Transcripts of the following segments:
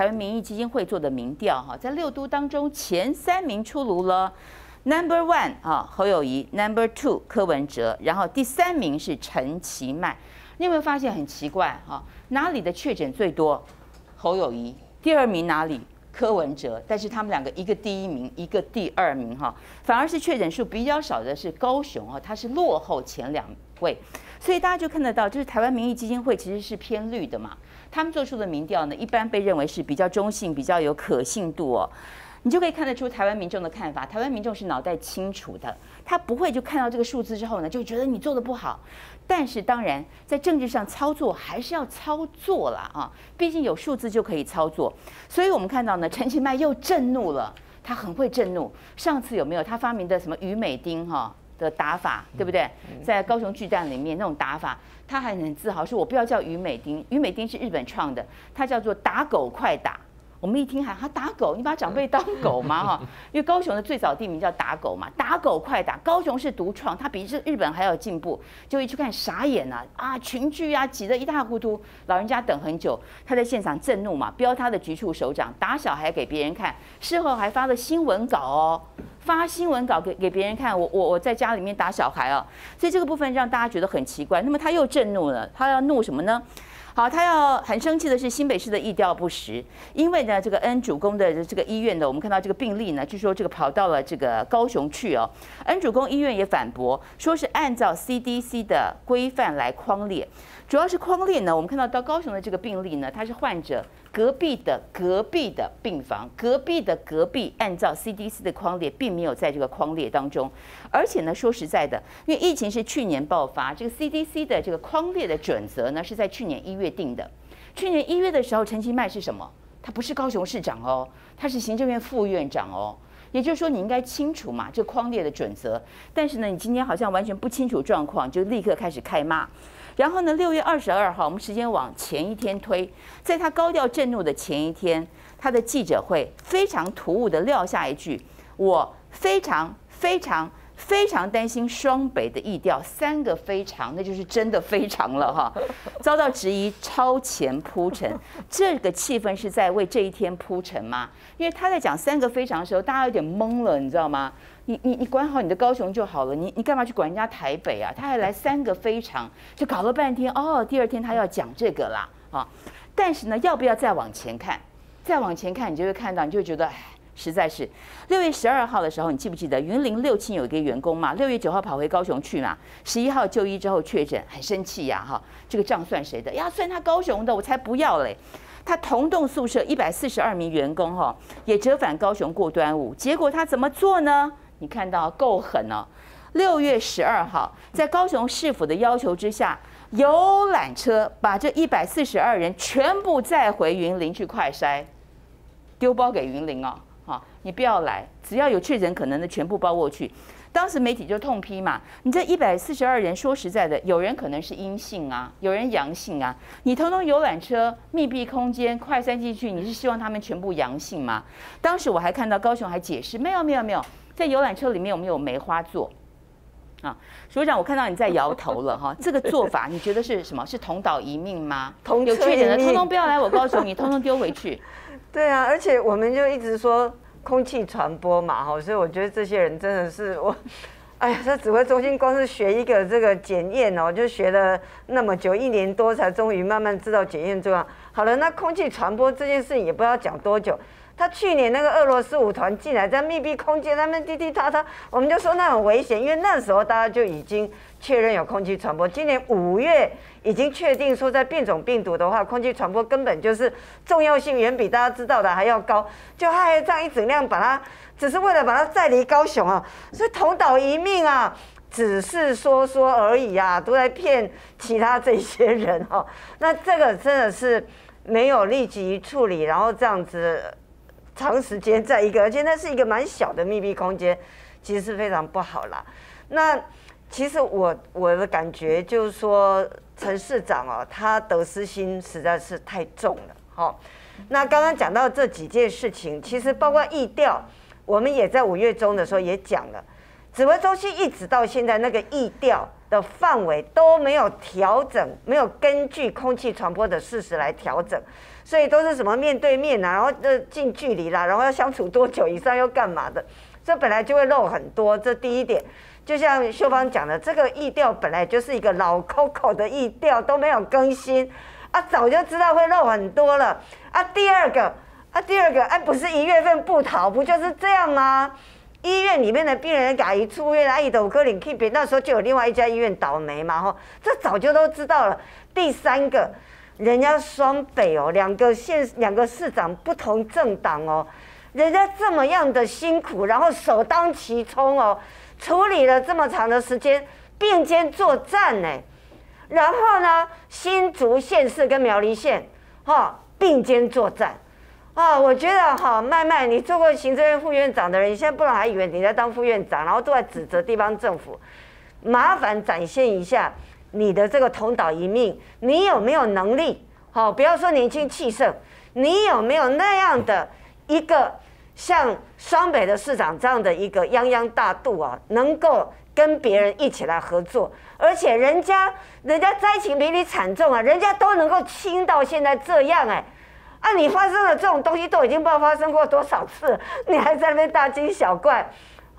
台湾民意基金会做的民调哈，在六都当中前三名出炉了，Number one 啊侯友谊，Number two 柯文哲，然后第三名是陈其迈。你有没有发现很奇怪哈？哪里的确诊最多？侯友谊，第二名哪里？柯文哲。但是他们两个一个第一名，一个第二名哈，反而是确诊数比较少的是高雄啊，它是落后前两位。所以大家就看得到，就是台湾民意基金会其实是偏绿的嘛。他们做出的民调呢，一般被认为是比较中性、比较有可信度哦。你就可以看得出台湾民众的看法。台湾民众是脑袋清楚的，他不会就看到这个数字之后呢，就觉得你做的不好。但是当然，在政治上操作还是要操作啦啊，毕竟有数字就可以操作。所以我们看到呢，陈其迈又震怒了，他很会震怒。上次有没有他发明的什么于美丁哈？的打法对不对？在高雄巨蛋里面那种打法，他还很自豪，说我不要叫于美丁，于美丁是日本创的，他叫做打狗快打。我们一听还他打狗，你把长辈当狗吗？哈，因为高雄的最早地名叫打狗嘛，打狗快打。高雄是独创，它比日日本还要进步。就一去看傻眼了啊，群聚啊，挤得一塌糊涂，老人家等很久。他在现场震怒嘛，飙他的局处首长，打小孩给别人看，事后还发了新闻稿哦，发新闻稿给给别人看。我我我在家里面打小孩哦，所以这个部分让大家觉得很奇怪。那么他又震怒了，他要怒什么呢？好，他要很生气的是新北市的意调不实，因为呢，这个恩主公的这个医院呢，我们看到这个病例呢，据说这个跑到了这个高雄去哦，恩主公医院也反驳，说是按照 CDC 的规范来框列，主要是框列呢，我们看到到高雄的这个病例呢，他是患者。隔壁的隔壁的病房，隔壁的隔壁，按照 CDC 的框列，并没有在这个框列当中。而且呢，说实在的，因为疫情是去年爆发，这个 CDC 的这个框列的准则呢，是在去年一月定的。去年一月的时候，陈其迈是什么？他不是高雄市长哦，他是行政院副院长哦。也就是说，你应该清楚嘛，这框列的准则。但是呢，你今天好像完全不清楚状况，就立刻开始开骂。然后呢？六月二十二号，我们时间往前一天推，在他高调震怒的前一天，他的记者会非常突兀的撂下一句：“我非常非常非常担心双北的意调，三个非常，那就是真的非常了哈。”遭到质疑超前铺陈，这个气氛是在为这一天铺陈吗？因为他在讲三个非常的时候，大家有点懵了，你知道吗？你你你管好你的高雄就好了，你你干嘛去管人家台北啊？他还来三个非常，就搞了半天哦。第二天他要讲这个啦啊，但是呢，要不要再往前看？再往前看，你就会看到，你就会觉得，实在是六月十二号的时候，你记不记得云林六轻有一个员工嘛？六月九号跑回高雄去嘛？十一号就医之后确诊，很生气呀哈！这个账算谁的？要算他高雄的，我才不要嘞！他同栋宿舍一百四十二名员工哈，也折返高雄过端午，结果他怎么做呢？你看到够狠哦！六月十二号，在高雄市府的要求之下，游览车把这一百四十二人全部载回云林去快筛，丢包给云林哦，你不要来，只要有确诊可能的全部包过去。当时媒体就痛批嘛，你这一百四十二人，说实在的，有人可能是阴性啊，有人阳性啊，你通通游览车密闭空间快塞进去，你是希望他们全部阳性吗？当时我还看到高雄还解释，没有没有没有。在游览车里面有没有梅花座？啊，所长，我看到你在摇头了哈。这个做法你觉得是什么？是同岛一命吗？有确诊的通通不要来我高雄，你通通丢回去。对啊，而且我们就一直说空气传播嘛哈，所以我觉得这些人真的是 我，哎呀，这指挥中心光是学一个这个检验哦，就学了那么久，一年多才终于慢慢知道检验重要。好了，那空气传播这件事情也不知道讲多久。他去年那个俄罗斯舞团进来，在密闭空间，他们滴滴答答，我们就说那很危险，因为那时候大家就已经确认有空气传播。今年五月已经确定说，在变种病毒的话，空气传播根本就是重要性远比大家知道的还要高。就他还这样一整辆把它，只是为了把它载离高雄啊，所以同岛一命啊，只是说说而已啊，都在骗其他这些人哈。那这个真的是没有立即处理，然后这样子。长时间在一个，而且那是一个蛮小的密闭空间，其实是非常不好啦。那其实我我的感觉就是说，陈市长哦，他得失心实在是太重了。好，那刚刚讲到这几件事情，其实包括疫调，我们也在五月中的时候也讲了，指挥中心一直到现在那个疫调的范围都没有调整，没有根据空气传播的事实来调整。所以都是什么面对面啊，然后这近距离啦，然后要相处多久以上又干嘛的，这本来就会漏很多。这第一点，就像秀芳讲的，这个意调本来就是一个老 Coco 的意调，都没有更新啊，早就知道会漏很多了啊。第二个啊，第二个哎，不是一月份不逃，不就是这样吗？医院里面的病人改一出院，阿姨的五颗零 keep，那时候就有另外一家医院倒霉嘛，吼，这早就都知道了。第三个，人家双北哦，两个县两个市长不同政党哦，人家这么样的辛苦，然后首当其冲哦，处理了这么长的时间，并肩作战呢。然后呢，新竹县市跟苗栗县，哈，并肩作战。啊，我觉得哈，麦麦，你做过行政院副院长的人，你现在不能还以为你在当副院长，然后都在指责地方政府。麻烦展现一下你的这个同岛一命，你有没有能力？好，不要说年轻气盛，你有没有那样的一个像双北的市长这样的一个泱泱大度啊，能够跟别人一起来合作，而且人家人家灾情比你惨重啊，人家都能够清到现在这样哎。啊！你发生了这种东西都已经不知道发生过多少次，你还在那边大惊小怪，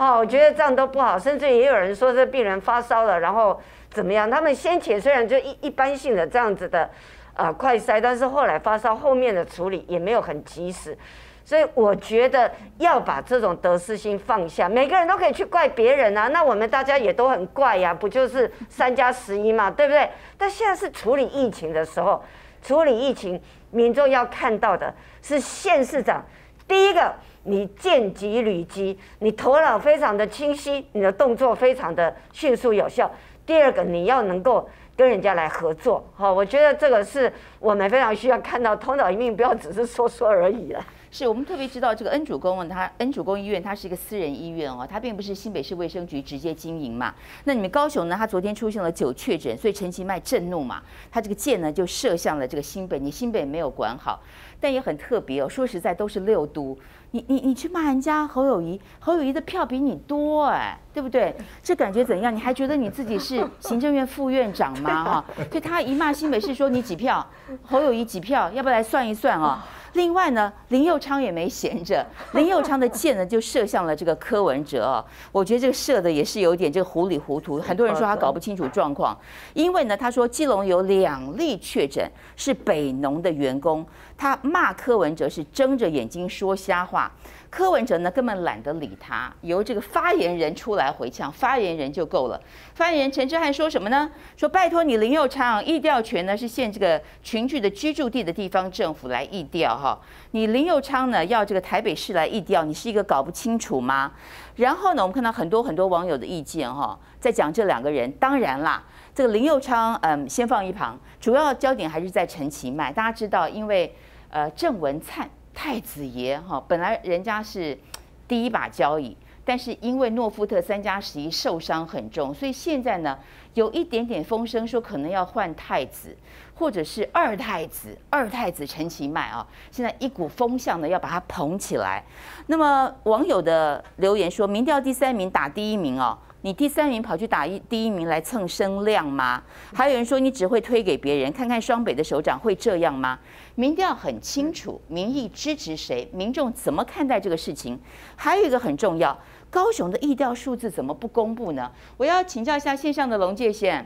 哦，我觉得这样都不好。甚至也有人说这病人发烧了，然后怎么样？他们先前虽然就一一般性的这样子的，呃，快筛，但是后来发烧后面的处理也没有很及时，所以我觉得要把这种得失心放下。每个人都可以去怪别人啊，那我们大家也都很怪呀，不就是三加十一嘛，对不对？但现在是处理疫情的时候，处理疫情。民众要看到的是县市长，第一个，你见机履机，你头脑非常的清晰，你的动作非常的迅速有效。第二个，你要能够跟人家来合作，好，我觉得这个是我们非常需要看到，头脑一命，不要只是说说而已了。是我们特别知道这个恩主公，他恩主公医院它是一个私人医院哦，它并不是新北市卫生局直接经营嘛。那你们高雄呢？他昨天出现了九确诊，所以陈其迈震怒嘛，他这个箭呢就射向了这个新北，你新北没有管好，但也很特别哦。说实在都是六都，你你你去骂人家侯友谊，侯友谊的票比你多哎，对不对？这感觉怎样？你还觉得你自己是行政院副院长吗？哈，所以他一骂新北市说你几票，侯友谊几票，要不要来算一算啊？另外呢，林佑昌也没闲着，林佑昌的箭呢就射向了这个柯文哲哦。我觉得这个射的也是有点这个糊里糊涂，很多人说他搞不清楚状况，因为呢，他说基隆有两例确诊是北农的员工，他骂柯文哲是睁着眼睛说瞎话。柯文哲呢，根本懒得理他，由这个发言人出来回呛，发言人就够了。发言人陈志汉说什么呢？说拜托你林佑昌，议调权呢是限这个群聚的居住地的地方政府来议调好。你林佑昌呢要这个台北市来议调，你是一个搞不清楚吗？然后呢，我们看到很多很多网友的意见哈，在讲这两个人。当然啦，这个林佑昌嗯先放一旁，主要焦点还是在陈其迈。大家知道，因为呃郑文灿。太子爷哈，本来人家是第一把交椅，但是因为诺夫特三加十一受伤很重，所以现在呢有一点点风声说可能要换太子，或者是二太子，二太子陈其迈啊，现在一股风向呢要把他捧起来。那么网友的留言说，民调第三名打第一名哦。你第三名跑去打一第一名来蹭声量吗？还有人说你只会推给别人，看看双北的首长会这样吗？民调很清楚，民意支持谁，民众怎么看待这个事情？还有一个很重要，高雄的意调数字怎么不公布呢？我要请教一下线上的龙介先，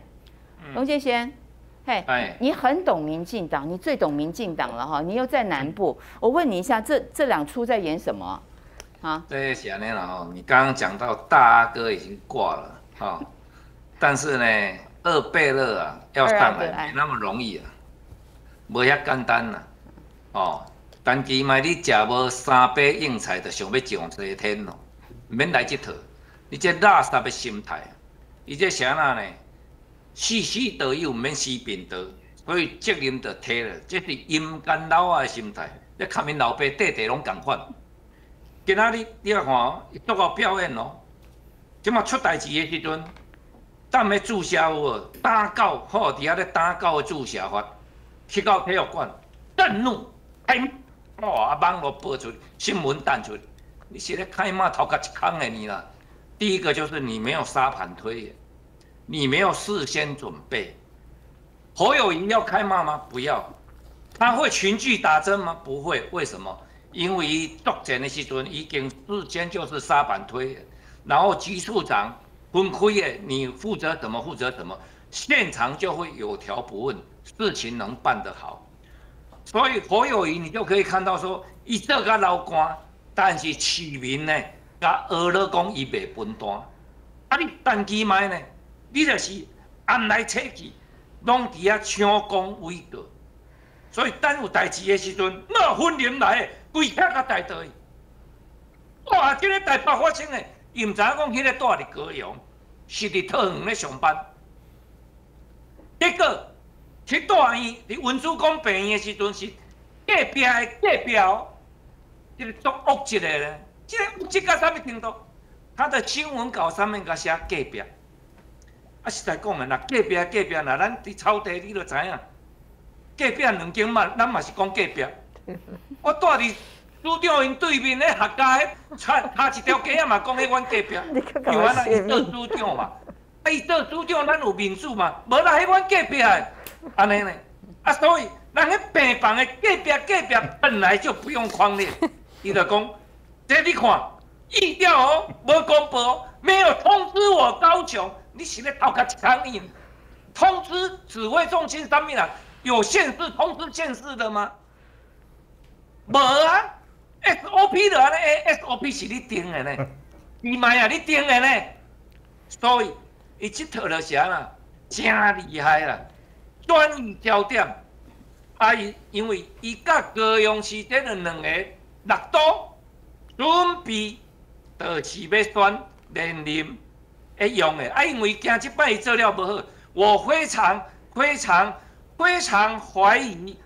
龙介先，嘿，你很懂民进党，你最懂民进党了哈，你又在南部，我问你一下，这这两出在演什么？啊，对，小年了哈。你刚刚讲到大阿哥已经挂了，哈，但是呢，二贝勒啊要上来没那么容易啊，无遐简单呐，哦，但起码你食无三杯硬菜，就想要上这天咯，免来这套。你这垃圾的心态，伊这啥呐呢？死死都有，免死病得，所以责任就摕了。这是阴间老啊的心态，你看面老爸地地拢共款。今仔日你来看哦，做个表演哦。即马出代志的时阵，当要注销有无？打狗好伫遐咧打狗的注销法，去到体育馆，震怒，哎，哇！网络播出，新闻弹出，你现在开骂头壳一空的你啦。第一个就是你没有沙盘推，你没有事先准备。侯友谊要开骂吗？不要。他会群聚打针吗？不会，为什么？因为作战的时阵已经事先就是沙盘推，然后局处长分开的，你负责怎么负责怎么，现场就会有条不紊，事情能办得好。所以侯友谊你就可以看到说，伊做个老官，但是市民呢，甲俄勒讲伊袂分担，啊你单机买呢，你就是按来切去，拢伫遐抢功威德。所以等有代志的时阵，那分人来，规遐甲带倒去。哇，今日台北发生的，伊毋知影讲迄个住伫高雄，是伫特园咧上班。结果去大院伫文殊宫病院的时阵，是隔壁的隔壁哦，即个足恶质的咧。这个恶质到啥物程度？他的新闻稿上面甲写隔壁。啊，实在讲的，若隔壁隔壁，若咱伫草地，你就知影。隔壁两间嘛，咱嘛是讲隔壁。我住伫朱长因对面咧，客家迄差差 一条街啊嘛，讲迄阮隔壁。有安那伊做朱长嘛？啊，伊做朱长，咱有民主嘛？无啦，迄阮隔壁诶，安尼呢？啊，所以咱迄病房诶隔壁隔壁本来就不用框列，伊就讲，这你看，意调哦，无公布，没有通知我高雄，你是咧偷甲一空通知指挥中心上面啊？有县市通知县市的吗？无啊，SOP 的呢？SOP 是你定的呢？你妈呀，你定的呢？所以，伊这套就啥啦？真厉害啦！转移焦点，啊伊因为伊甲高雄市这的两个六都准备到时要选连任会用的，啊因为惊即摆伊做了不好，我非常非常。非常怀疑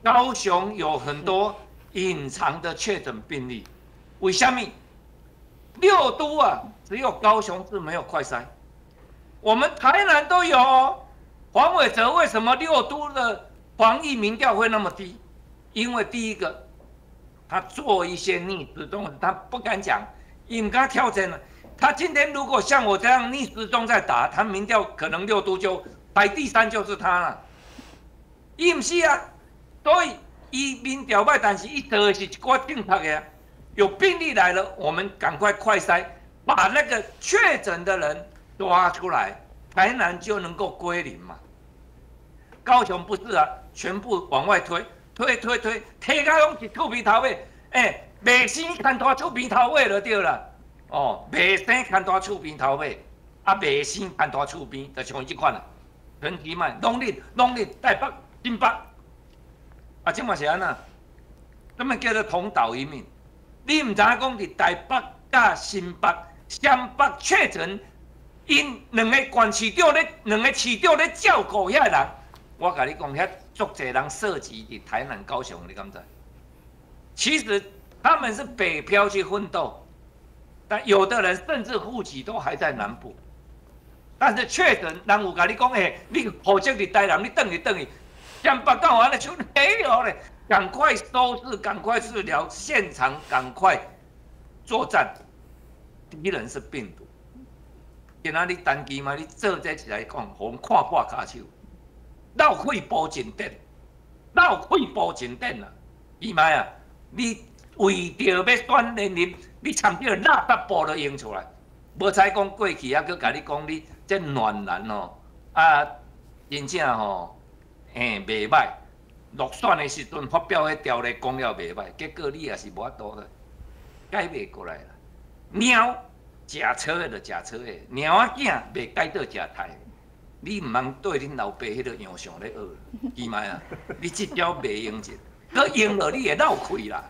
高雄有很多隐藏的确诊病例，为什么？六都啊，只有高雄是没有快筛，我们台南都有。黄伟哲为什么六都的防疫民调会那么低？因为第一个，他做一些逆时钟，他不敢讲，应该跳针了。他今天如果像我这样逆时钟在打，他民调可能六都就排第三，就是他了。伊毋是啊，所以伊民调歹，但是伊做的是一个政策的。有病例来了，我们赶快快筛，把那个确诊的人抓出来，台南就能够归零嘛。高雄不是啊，全部往外推，推推推，推到拢是臭皮头尾，哎，未生牵大臭皮头尾就对了。哦，未生牵大臭皮头尾，啊，未生看大臭皮，就像即款啦。全体嘛，农历农历台北。新北啊，即嘛是安那？咁么叫做同岛一命？你毋知影讲伫台北甲新北、湘北确诊，因两个县市长咧，两个市长咧照顾遐人。我甲你讲，遐足侪人涉及伫台南、高雄，你敢知？其实他们是北漂去奋斗，但有的人甚至户籍都还在南部。但是确诊，人有甲你讲，诶，你户籍伫台南，你等于等于。讲不干完了就没有了，赶快收治，赶快治疗，现场赶快作战。敌人是病毒，今仔你单机嘛？你做这起来讲，我们看破卡手，脑肺部真电，脑肺部真电啊！姨妈啊，你为着要锻炼你，你参这垃圾部都用出来，无才讲过去啊，佮甲你讲你这暖男哦，啊，真正吼。嘿，袂歹，落选的时阵发表迄条例讲了袂歹，结果你也是无法度的，改袂过来啦。猫食草的就食草的，猫仔囝袂改到食菜。你毋通对恁老爸迄个样相咧学，记卖啊？你即条袂用着，佮用了你会闹亏啦。